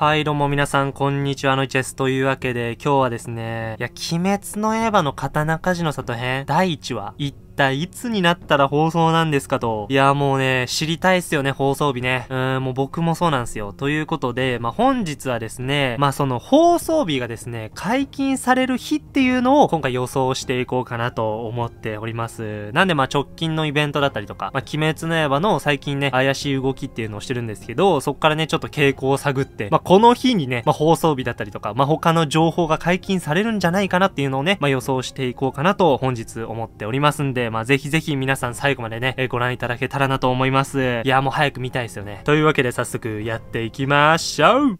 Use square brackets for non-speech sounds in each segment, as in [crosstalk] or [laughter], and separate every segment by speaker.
Speaker 1: はい、どうも皆さん、こんにちは、のいちです。というわけで、今日はですね、いや、鬼滅の刃の刀鍛冶の里編、第1話、体いつになったら放送なんですかと。いや、もうね、知りたいっすよね、放送日ね。うーん、もう僕もそうなんですよ。ということで、まあ、本日はですね、まあ、その放送日がですね、解禁される日っていうのを今回予想していこうかなと思っております。なんで、ま直近のイベントだったりとか、まあ、鬼滅の刃の最近ね、怪しい動きっていうのをしてるんですけど、そっからね、ちょっと傾向を探って、まあ、この日にね、まあ、放送日だったりとか、まあ、他の情報が解禁されるんじゃないかなっていうのをね、まあ、予想していこうかなと本日思っておりますんで、まあ、ぜひぜひ皆さん最後までね、えー、ご覧いただけたらなと思います。いや、もう早く見たいですよね。というわけで早速やっていきましょう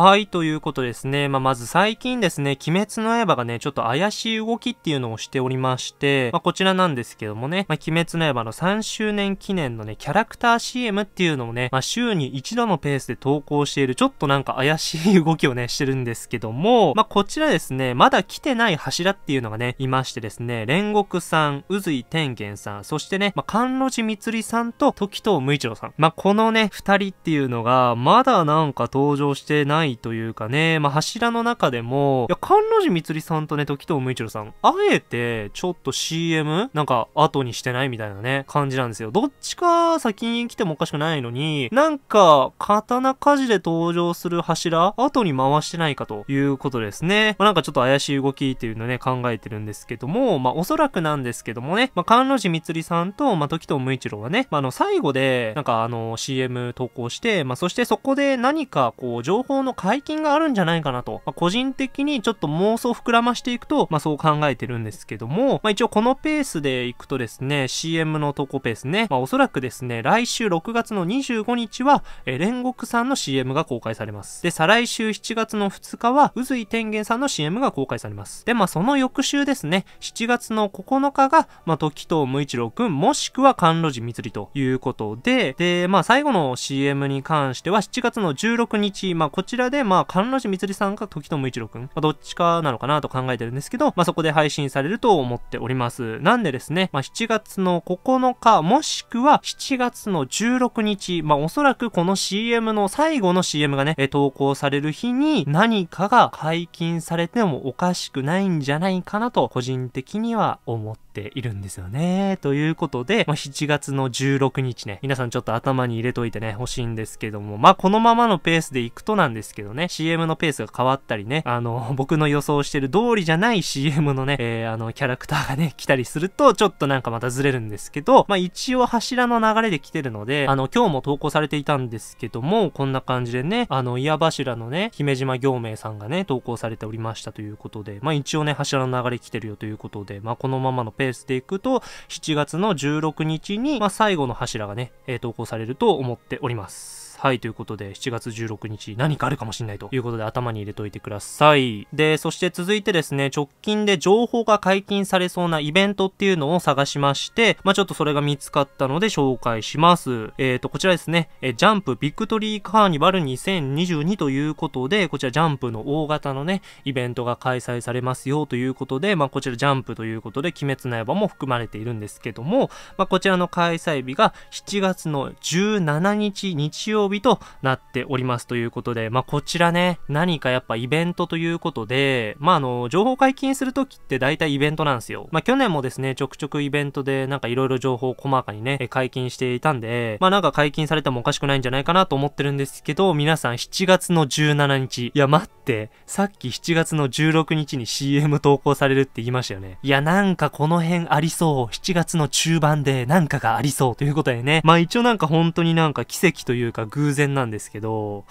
Speaker 1: はい、ということですね。まあ、まず最近ですね、鬼滅の刃がね、ちょっと怪しい動きっていうのをしておりまして、まあ、こちらなんですけどもね、まあ、鬼滅の刃の3周年記念のね、キャラクター CM っていうのをね、まあ、週に一度のペースで投稿している、ちょっとなんか怪しい動きをね、してるんですけども、まあ、こちらですね、まだ来てない柱っていうのがね、いましてですね、煉獄さん、宇髄天元さん、そしてね、まあ、甘露寺光さんと時藤無一郎さん。まあ、このね、二人っていうのが、まだなんか登場してないないというかね、まあ、柱の中でも、いや、関路寺光さんとね、時藤無一郎さん、あえて、ちょっと CM、なんか、後にしてないみたいなね、感じなんですよ。どっちか先に来てもおかしくないのに、なんか、刀鍛冶で登場する柱、後に回してないかということですね。まあ、なんかちょっと怪しい動きっていうのね、考えてるんですけども、まあ、おそらくなんですけどもね、まあ、関路寺光さんと、まあ、時藤無一郎はね、まあ、あの、最後で、なんかあの、CM 投稿して、まあ、そしてそこで何か、こう、情報の解禁があるんじゃないかなと、まあ、個人的にちょっと妄想膨らましていくと、まあ、そう考えてるんですけども、まあ、一応このペースでいくとですね、CM の投稿ペースね、まあ、おそらくですね、来週6月の25日は、えー、煉獄さんの CM が公開されます。で、再来週7月の2日は、宇髄天元さんの CM が公開されます。で、まあ、その翌週ですね、7月の9日が、まあ、時藤無一郎くん、もしくは甘露寺光ということで、で、まあ、最後の CM に関しては、7月の16日、まあ、こちらで、まあ、甘露寺みつりさんか時友一郎くん、まあ、どっちかなのかなと考えてるんですけど、まあ、そこで配信されると思っております。なんでですね、まあ、7月の9日、もしくは7月の16日、まあ、おそらくこの CM の最後の CM がね、え投稿される日に何かが解禁されてもおかしくないんじゃないかなと、個人的には思ってているんですよね。ということで、まあ、7月の16日ね、皆さんちょっと頭に入れといてね、欲しいんですけども、まあ、このままのペースで行くとなんですですけどね、CM のペースが変わったりね、あの、[laughs] 僕の予想してる通りじゃない CM のね、えー、あの、キャラクターがね、[laughs] 来たりすると、ちょっとなんかまたずれるんですけど、まあ、一応柱の流れで来てるので、あの、今日も投稿されていたんですけども、こんな感じでね、あの、矢柱のね、姫島行明さんがね、投稿されておりましたということで、まあ、一応ね、柱の流れ来てるよということで、まあ、このままのペースでいくと、7月の16日に、まあ、最後の柱がね、えー、投稿されると思っております。。はい、ということで、7月16日何かあるかもしれないということで頭に入れといてください。で、そして続いてですね、直近で情報が解禁されそうなイベントっていうのを探しまして、まあ、ちょっとそれが見つかったので紹介します。えっ、ー、と、こちらですね、えジャンプビクトリーカーニバル2022ということで、こちらジャンプの大型のね、イベントが開催されますよということで、まあ、こちらジャンプということで、鬼滅の刃も含まれているんですけども、まあ、こちらの開催日が7月の17日日曜日となっておりますということで、まあ、こちらね、何かやっぱイベントということで、まあ、あの、情報解禁するときって大体イベントなんですよ。まあ、去年もですね、ちょくちょくイベントでなんかいろいろ情報を細かにね、解禁していたんで、まあ、なんか解禁されてもおかしくないんじゃないかなと思ってるんですけど、皆さん7月の17日、いや待って、さっき7月の16日に CM 投稿されるって言いましたよね。いや、なんかこの辺ありそう。7月の中盤でなんかがありそうということでね。まあ一応なんか本当になんか奇跡というか偶偶然なんですけど、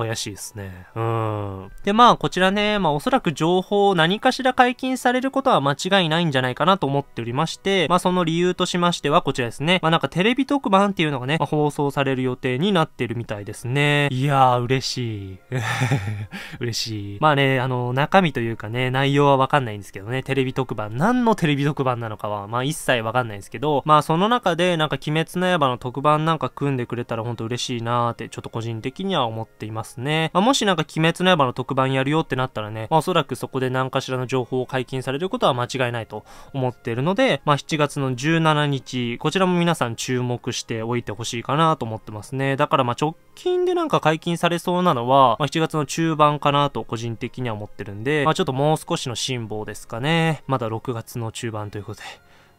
Speaker 1: 怪しいですね。うん。で、まあ、こちらね、まあ、おそらく情報を何かしら解禁されることは間違いないんじゃないかなと思っておりまして、まあ、その理由としましてはこちらですね。まあ、なんかテレビ特番っていうのがね、まあ、放送される予定になってるみたいですね。いやー、嬉しい。[laughs] 嬉しい。まあね、あの、中身というかね、内容はわかんないんですけどね、テレビ特番、何のテレビ特番なのかは、まあ、一切わかんないんですけど、まあ、その中で、なんか、鬼滅の刃の特番なんか組んでくれたらほんと嬉しいなーって、ちょっと個人的には思っています。ますね。まあ、もしなんか鬼滅の刃の特番やるよってなったらね、まあ、おそらくそこで何かしらの情報を解禁されることは間違いないと思っているので、まあ、7月の17日、こちらも皆さん注目しておいてほしいかなと思ってますね。だからま直近でなんか解禁されそうなのは、まあ、7月の中盤かなと個人的には思ってるんで、まあ、ちょっともう少しの辛抱ですかね。まだ6月の中盤ということで。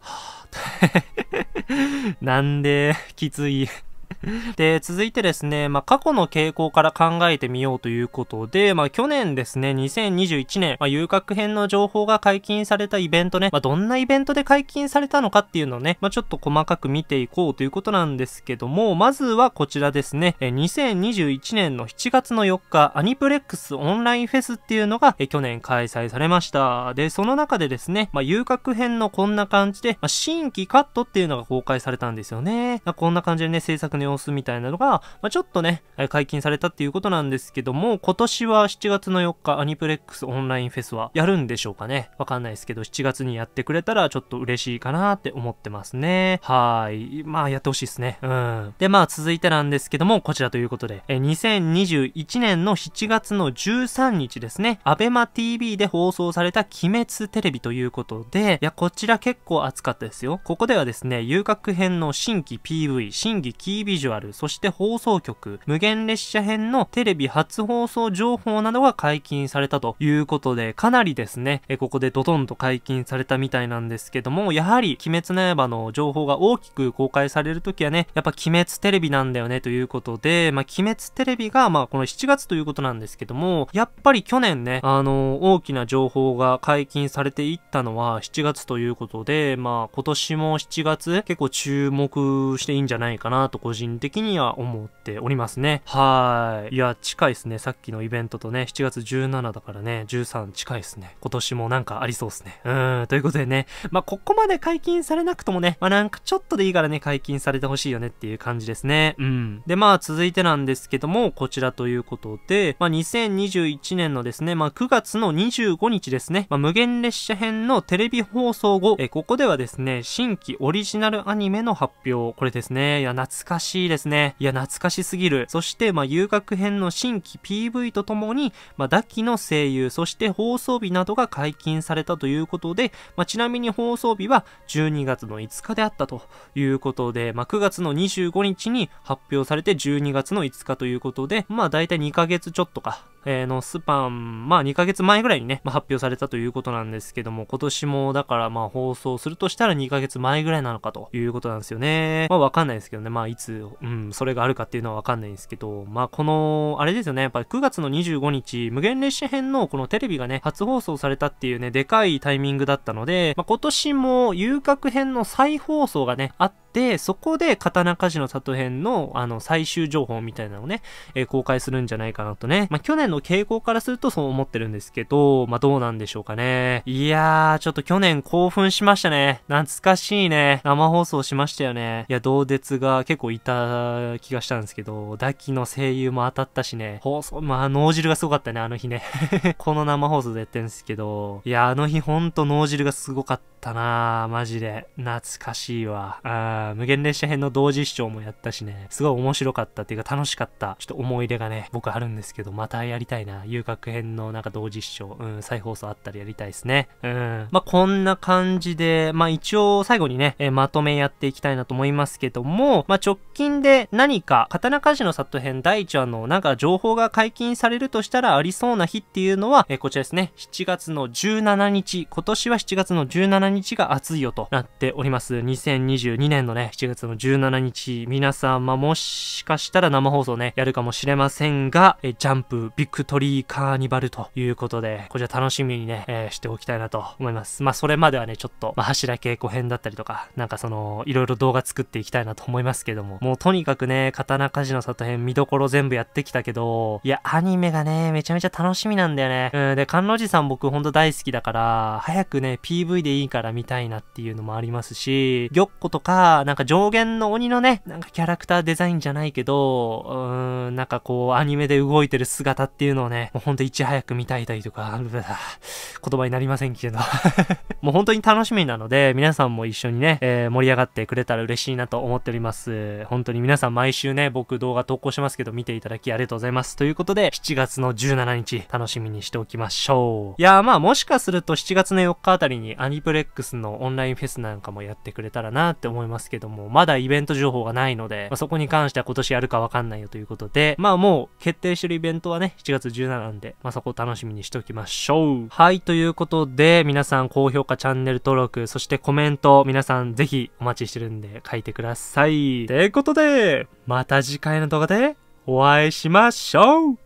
Speaker 1: はぁ [laughs] なんで、きつい [laughs] で、続いてですね、まあ、過去の傾向から考えてみようということで、まあ、去年ですね、2021年、まあ、遊郭編の情報が解禁されたイベントね、まあ、どんなイベントで解禁されたのかっていうのをね、まあ、ちょっと細かく見ていこうということなんですけども、まずはこちらですね、え2021年の7月の4日、アニプレックスオンラインフェスっていうのが、え去年開催されました。で、その中でですね、まあ、遊郭編のこんな感じで、まあ、新規カットっていうのが公開されたんですよね。まあ、こんな感じでね、制作の様子みたいなのが、まあ、ちょっとね、解禁されたっていうことなんですけども、今年は7月の4日、アニプレックスオンラインフェスはやるんでしょうかね。わかんないですけど、7月にやってくれたらちょっと嬉しいかなって思ってますね。はい。まあ、やってほしいですね。うん。で、まあ、続いてなんですけども、こちらということで、え2021年の7月の13日ですね、アベマ TV で放送された鬼滅テレビということで、いや、こちら結構熱かったですよ。ここではですね、遊郭編の新規 PV、新規キービジュアル、そして放送局、無限列車編のテレビ初放送情報などが解禁されたということで、かなりですね、えここでドドンと解禁されたみたいなんですけども、やはり鬼滅の刃の情報が大きく公開されるときはね、やっぱ鬼滅テレビなんだよねということで、まあ、鬼滅テレビが、まあ、この7月ということなんですけども、やっぱり去年ね、あの、大きな情報が解禁されていったのは7月ということで、まあ、今年も7月結構注目していいんじゃないかなと個人的には思っておりますね。はい。いや、近いですね。さっきのイベントとね、7月17だからね、13近いですね。今年もなんかありそうですね。うーん、ということでね、まあ、ここまで解禁されなくともね、まあ、なんかちょっとでいいからね、解禁されてほしいよねっていう感じですね。うん。で、まあ、続いてなんですけども、こちらということで、まあ、2021年のですね、まあ、9月の25日ですね、まあ、無限列車編のテレビ放送後、え、ここではですね、新規オリジナルアニメの発表、これですね。いや、懐かしいですね。いや、懐かしすぎる。そして、まあ、遊楽編の新規 PV とともに、まあ、ダキの声優、そして放送日などが解禁されたということで、まあ、ちなみに放送日は12月の5日であったということで、まあ、9月の25日に発表されて12月の5日ということで、まあ、だいたい2ヶ月ちょっとか、えー、のスパン、まあ2ヶ月前ぐらいにね、まあ、発表されたということなんですけども、今年もだからまあ放送するとしたら2ヶ月前ぐらいなのかということなんですよね。まあわかんないですけどね、まあいつ、うん、それがあるかっていうのはわかんないんですけど、まあこの、あれですよね、やっぱり9月の25日、無限列車編のこのテレビがね、初放送されたっていうね、でかいタイミングだったので、まあ今年も遊郭編の再放送がね、あって、そこで刀鍛冶の里編のあの最終情報みたいなのをね、えー、公開するんじゃないかなとね。まあ去年の傾向からするとそう思ってるんですけど、まあどうなんでしょうかね。いやー、ちょっと去年興奮しましたね。懐かしいね。生放送しましたよね。いや、同列が結構いた気がしたんですけど、ダキの声優も当たったしね。放送、まあ脳汁がすごかったね、あの日ね。[laughs] この生放送でやってるんですけど、いや、あの日ほんと脳汁がすごかったなマジで。懐かしいわ。あー、無限列車編の同時視聴もやったしね。すごい面白かったっていうか楽しかった。ちょっと思い出がね、僕あるんですけど、またやりりたいな。遊郭編のなんか同時視聴、うん、再放送あったらやりたいですね。うん。まあ、こんな感じで、まあ、一応最後にね、え、まとめやっていきたいなと思いますけども、まあ、直近で何か、刀鍛冶の里編第1話のなんか情報が解禁されるとしたらありそうな日っていうのは、え、こちらですね。7月の17日、今年は7月の17日が暑いよとなっております。2022年のね、7月の17日、皆さん、まあ、もしかしたら生放送ね、やるかもしれませんが、え、ジャンプビクトリーカーニバルということで、こちら楽しみにね、えー、しておきたいなと思います。まあ、それまではね、ちょっと、まあ、柱稽古編だったりとか、なんかその、いろいろ動画作っていきたいなと思いますけども、もうとにかくね、刀鍛冶の里編見どころ全部やってきたけど、いや、アニメがね、めちゃめちゃ楽しみなんだよね。うん、で、観音寺さん僕ほんと大好きだから、早くね、PV でいいから見たいなっていうのもありますし、玉子とか、なんか上限の鬼のね、なんかキャラクターデザインじゃないけど、うーん、なんかこう、アニメで動いてる姿ってっていうのをね、もうほんといち早く見たいたりとか、言葉になりませんけど [laughs] もう本当に楽しみなので、皆さんも一緒にね、えー、盛り上がってくれたら嬉しいなと思っております。本当に皆さん毎週ね、僕動画投稿しますけど、見ていただきありがとうございます。ということで、7月の17日、楽しみにしておきましょう。いやーまあもしかすると7月の4日あたりにアニプレックスのオンラインフェスなんかもやってくれたらなって思いますけども、まだイベント情報がないので、まあ、そこに関しては今年やるかわかんないよということで、まあもう決定してるイベントはね、月17なんで、まあそこを楽しみにしておきましょう。はい、ということで、皆さん高評価、チャンネル登録、そしてコメント、皆さんぜひお待ちしてるんで書いてください。ということで、また次回の動画でお会いしましょう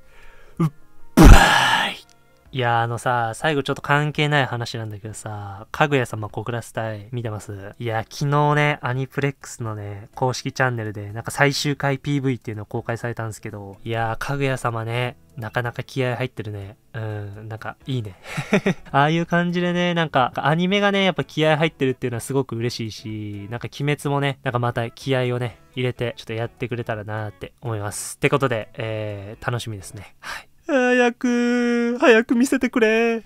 Speaker 1: うっばーいやあのさ、最後ちょっと関係ない話なんだけどさ、かぐや様小倉スタイ見てます？いや、昨日ね、アニプレックスのね、公式チャンネルで、なんか最終回 PV っていうのを公開されたんですけど、いや、かぐや様ね、なかなか気合入ってるね。うん、なんか、いいね。[laughs] ああいう感じでね、なんか、アニメがね、やっぱ気合入ってるっていうのはすごく嬉しいし、なんか、鬼滅もね、なんかまた気合をね、入れて、ちょっとやってくれたらなーって思います。ってことで、えー、楽しみですね。はい。早く、早く見せてくれ。